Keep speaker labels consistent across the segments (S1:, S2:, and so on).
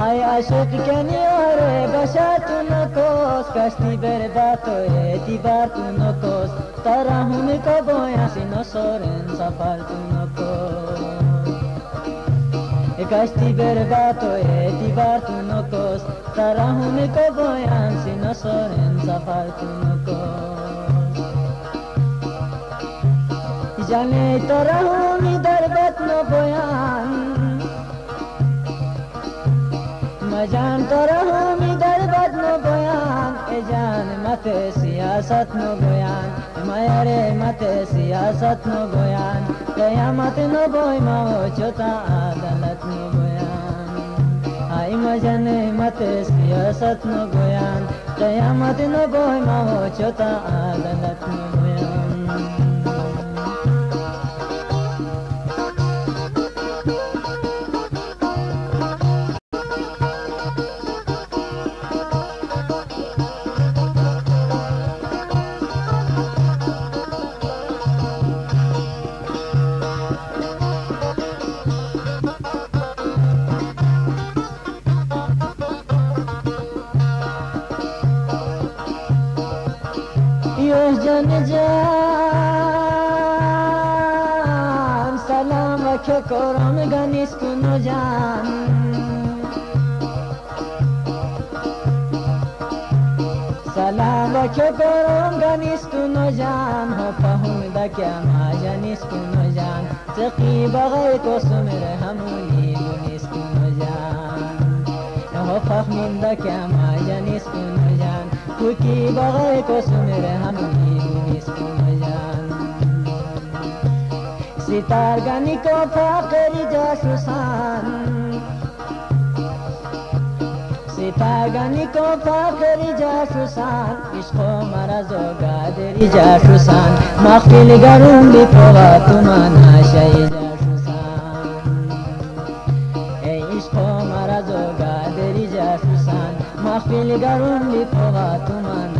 S1: Ay aşık geliyor başatını kos Kasti berbat etibar tuno kos Tarahumi koboya sino soren sapar tuno kos Kasti berbat etibar tuno kos Tarahumi koboya sino soren sapar tuno kos જમે તો રહું દરબત નો ભયાન મજાન તો રહું દરબત નો ભયાન એ જાન મતે સિયાસત નો ભયાન મયરે મતે સિયાસત નો ભયાન કયામત નો ભોય માં ઓછતા અદાલત નો ભયાન આઈ મજાને મતે સિયાસત નો ભયાન કયામત નો ભોય માં ઓછતા અદાલત નો جان جان سلام که کرم گنیس کنو جان سلام که کرم گنیس کنو جان ها فهم ما آجانیس کنو جان تقی بغی کسم همونی گنیس کنو جان ها فهم ما آجانیس Kuki bagai सुनेर sunere hamki iskimjan Sitar gani ko Fakhri jasusan Sitar gani ko faqir jasusan Ishqo marazo gadir jasusan Makhfil garum গারুন তোমার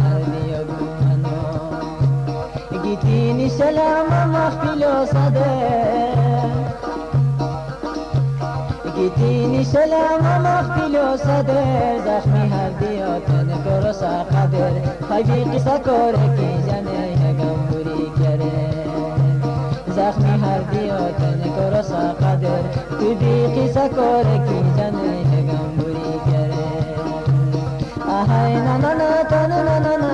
S1: mi selam Allah filosa de Gitini selam Allah filosa de Zahmi her diyatın korosa kader Haybi kısa kore ki jane gamburi kere Zahmi her diyatın korosa kader Tübi kısa kore ki jane gamburi kere Ahay na na na ta na na na